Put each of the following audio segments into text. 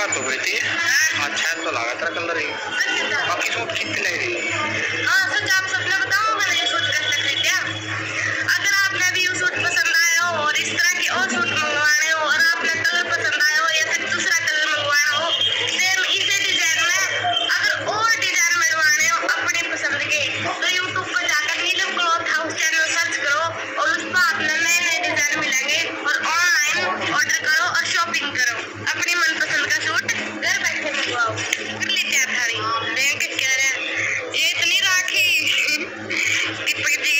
ಬಾತು ಬಿಡ್ತಿ ಆ ಛಾನ್ तो लगा तेरा कलर ही बाकी सूट कितने ले रही हाँ सच आप सब लोग बताओ, मैंने ये सूट कैसे खरीदा अगर आपने भी ये सूट पसंद आया हो और इस तरह के और सूट मंगवाए baby.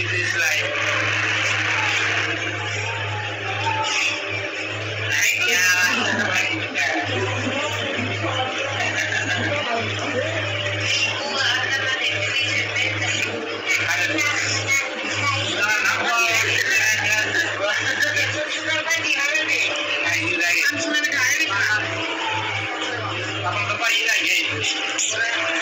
this. Thank you.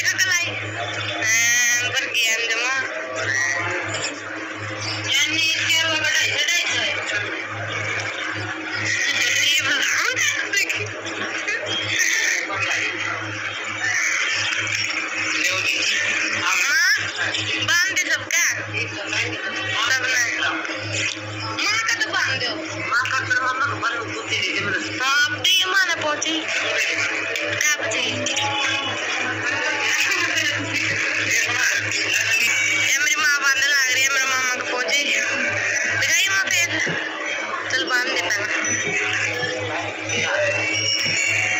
Dito ka lang. Um, pergian ka mo. Yan ni Sir Wabaday. Jaday, Joy. Iba ang tagdag. Ma, bandi sab ka? Sab na. Ma, ka to bandi. बाँध देता है